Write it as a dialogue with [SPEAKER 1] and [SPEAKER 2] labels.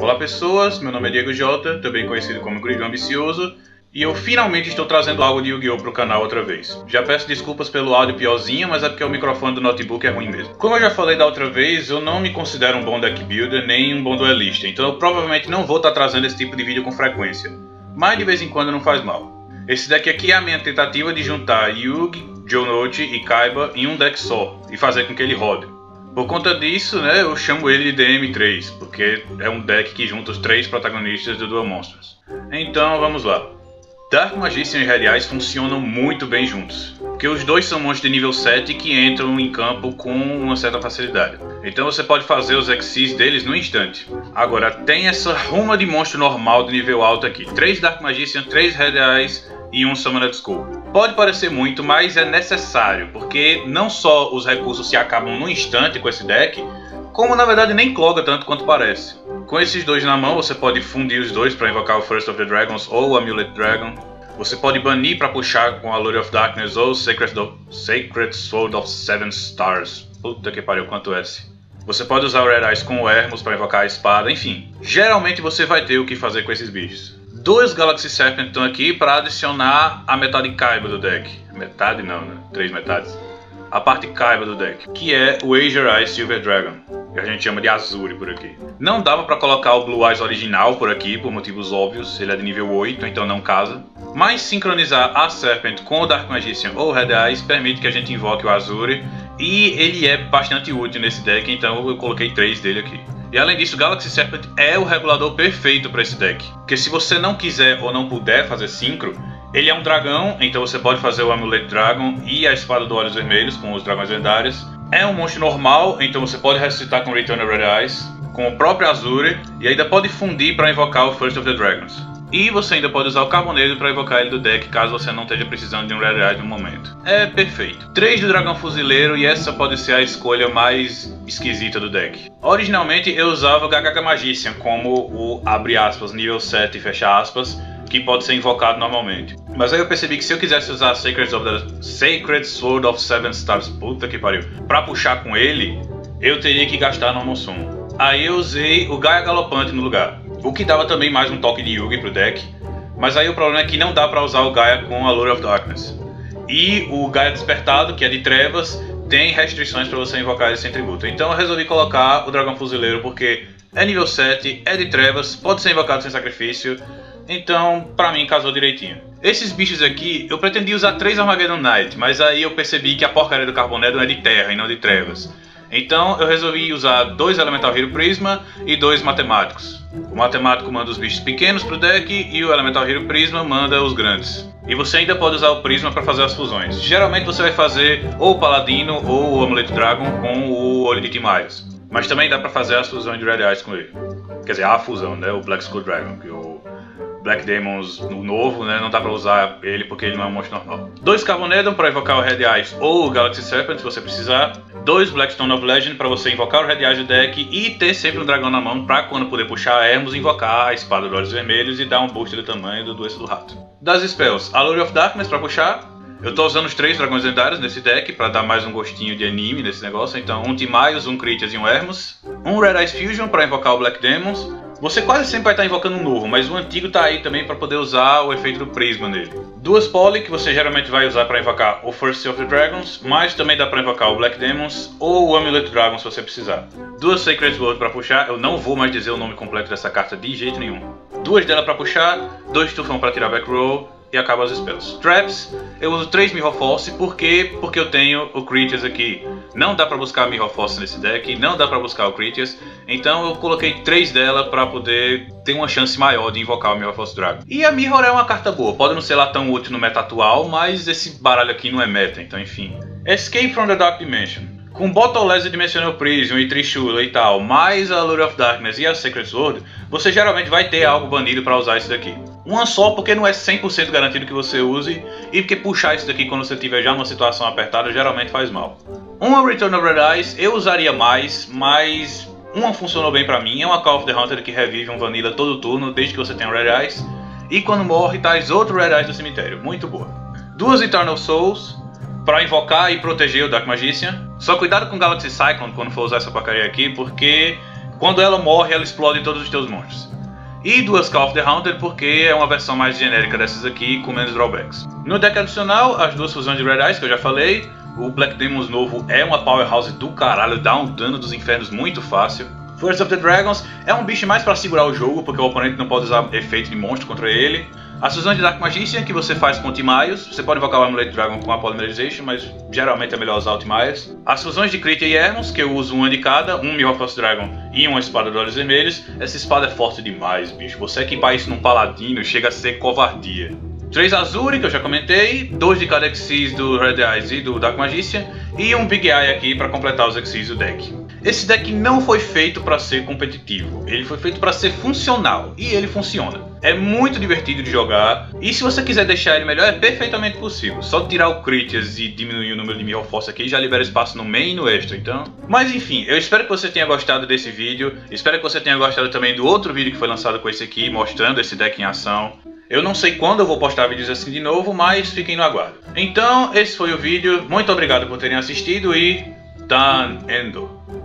[SPEAKER 1] Olá pessoas, meu nome é Diego Jota, também conhecido como Grilho Ambicioso, e eu finalmente estou trazendo algo de Yu-Gi-Oh! pro canal outra vez. Já peço desculpas pelo áudio piorzinho, mas é porque o microfone do notebook é ruim mesmo. Como eu já falei da outra vez, eu não me considero um bom deck builder nem um bom duelista, então eu provavelmente não vou estar trazendo esse tipo de vídeo com frequência. Mas de vez em quando não faz mal. Esse deck aqui é a minha tentativa de juntar Yugi, Jonochi e Kaiba em um deck só, e fazer com que ele rode. Por conta disso, né, eu chamo ele de DM3, porque é um deck que junta os três protagonistas do Duel Monsters. Então vamos lá. Dark Magician e Eyes funcionam muito bem juntos, porque os dois são monstros de nível 7 que entram em campo com uma certa facilidade. Então você pode fazer os Xyz deles no instante. Agora tem essa ruma de monstro normal de nível alto aqui. 3 Dark Magician, 3 Red Eyes e um Summoner Skull. Pode parecer muito, mas é necessário, porque não só os recursos se acabam no instante com esse deck, como na verdade nem cloga tanto quanto parece. Com esses dois na mão, você pode fundir os dois para invocar o First of the Dragons ou o Amulet Dragon. Você pode banir para puxar com a Lure of Darkness ou Sacred, Do Sacred Sword of Seven Stars. Puta que pariu, quanto S. Você pode usar o Red Eyes com o Hermos para invocar a espada, enfim. Geralmente você vai ter o que fazer com esses bichos. Dois Galaxy Serpent estão aqui para adicionar a metade Kaiba do deck. Metade não, né? Três metades. A parte Kaiba do deck, que é o Azure Eyes Silver Dragon que a gente chama de Azure por aqui. Não dava para colocar o Blue Eyes original por aqui, por motivos óbvios, ele é de nível 8, então não casa. Mas sincronizar a Serpent com o Dark Magician ou Red Eyes permite que a gente invoque o Azure, e ele é bastante útil nesse deck, então eu coloquei 3 dele aqui. E além disso, Galaxy Serpent é o regulador perfeito para esse deck. Porque se você não quiser ou não puder fazer sincro, ele é um dragão, então você pode fazer o Amulet Dragon e a Espada dos Olhos Vermelhos com os dragões lendários. É um monstro normal, então você pode ressuscitar com Return of Red Eyes, com o próprio Azure, e ainda pode fundir para invocar o First of the Dragons. E você ainda pode usar o Carboneiro para invocar ele do deck, caso você não esteja precisando de um Red Eye no momento. É perfeito. 3 do Dragão Fuzileiro e essa pode ser a escolha mais esquisita do deck. Originalmente eu usava o Gagaga Magician como o abre aspas, nível 7 e fecha aspas, que pode ser invocado normalmente. Mas aí eu percebi que se eu quisesse usar Sacred, of the, Sacred Sword of Seven Stars, puta que pariu, pra puxar com ele, eu teria que gastar no Sum. Aí eu usei o Gaia Galopante no lugar, o que dava também mais um toque de Yugi pro deck, mas aí o problema é que não dá pra usar o Gaia com a Lure of Darkness. E o Gaia Despertado, que é de Trevas, tem restrições para você invocar ele sem tributo. Então eu resolvi colocar o Dragão Fuzileiro porque é nível 7, é de Trevas, pode ser invocado sem sacrifício, então, pra mim, casou direitinho. Esses bichos aqui, eu pretendia usar três Armageddon Knight, mas aí eu percebi que a porcaria do Carbonedo é de terra e não de trevas. Então eu resolvi usar dois Elemental Hero Prisma e dois Matemáticos. O Matemático manda os bichos pequenos pro deck e o Elemental Hero Prisma manda os grandes. E você ainda pode usar o Prisma para fazer as fusões. Geralmente você vai fazer ou o Paladino ou o Amuleto Dragon com o Olho de Timaios. Mas também dá para fazer as fusões de Red Eyes com ele. Quer dizer, a fusão, né? O Black Skull Dragon, que o Black Demons no novo, né? Não dá pra usar ele porque ele não é um monstro normal. Dois Carbonedon para invocar o Red Eyes ou o Galaxy Serpent, se você precisar. Dois Blackstone of Legend para você invocar o Red Eyes do deck e ter sempre um dragão na mão para quando poder puxar Hermos, invocar a Espada dos Olhos Vermelhos e dar um boost do tamanho do Doença do Rato. Das Spells, Allure of Darkness para puxar. Eu tô usando os três dragões lendários nesse deck para dar mais um gostinho de anime nesse negócio. Então, um Timaios, um Critias e um Hermos. Um Red Eyes Fusion para invocar o Black Demons. Você quase sempre vai estar invocando um novo, mas o antigo está aí também para poder usar o efeito do prisma nele. Duas Poly que você geralmente vai usar para invocar o First of the Dragons, mas também dá para invocar o Black Demons ou o Amulet Dragon se você precisar. Duas Sacred Sword para puxar, eu não vou mais dizer o nome completo dessa carta de jeito nenhum. Duas dela para puxar, dois Tufão para tirar back row, e acaba as spells. Traps, eu uso 3 Mirror Force, por quê? Porque eu tenho o Critias aqui. Não dá pra buscar Mirror Force nesse deck, não dá pra buscar o Critias, então eu coloquei 3 dela pra poder ter uma chance maior de invocar o Mirror Force Dragon. E a Mirror é uma carta boa, pode não ser lá tão útil no meta atual, mas esse baralho aqui não é meta, então enfim. Escape from the Dark Dimension. Com Bottless Dimensional Prism e Trishula e tal, mais a Lure of Darkness e a Sacred Sword, você geralmente vai ter algo banido para usar isso daqui. Uma só porque não é 100% garantido que você use e porque puxar isso daqui quando você estiver já numa situação apertada geralmente faz mal. Uma Return of Red Eyes eu usaria mais, mas uma funcionou bem pra mim, é uma Call of the Hunter que revive um Vanilla todo turno desde que você tenha Red Eyes. E quando morre, traz outro Red Eyes do cemitério, muito boa. Duas Eternal Souls, para invocar e proteger o Dark Magician. Só cuidado com Galaxy Cyclone quando for usar essa porcaria aqui, porque Quando ela morre, ela explode todos os teus monstros. E duas Call of the Hunter porque é uma versão mais genérica dessas aqui, com menos drawbacks. No deck adicional, as duas fusões de Red Eyes que eu já falei. O Black Demons novo é uma powerhouse do caralho, dá um dano dos infernos muito fácil. First of the Dragons é um bicho mais para segurar o jogo, porque o oponente não pode usar efeito de monstro contra ele. As fusões de Dark Magician que você faz com Timaios, você pode invocar o Amulet Dragon com a Polymerization, mas geralmente é melhor usar o Timaios. As fusões de Crit e Hermos, que eu uso uma de cada, um Mirrorforce Dragon e uma espada de olhos vermelhos. Essa espada é forte demais, bicho. Você equipar isso num paladino chega a ser covardia. Três Azuri, que eu já comentei, dois de cada Exis do Red Eyes e do Dark Magician, e um Big Eye aqui para completar os Exis do deck. Esse deck não foi feito para ser competitivo, ele foi feito para ser funcional, e ele funciona. É muito divertido de jogar, e se você quiser deixar ele melhor, é perfeitamente possível. Só tirar o Critias e diminuir o número de Mirror Force aqui já libera espaço no main e no extra, então... Mas enfim, eu espero que você tenha gostado desse vídeo, espero que você tenha gostado também do outro vídeo que foi lançado com esse aqui, mostrando esse deck em ação. Eu não sei quando eu vou postar vídeos assim de novo, mas fiquem no aguardo. Então, esse foi o vídeo. Muito obrigado por terem assistido e... Done Endo.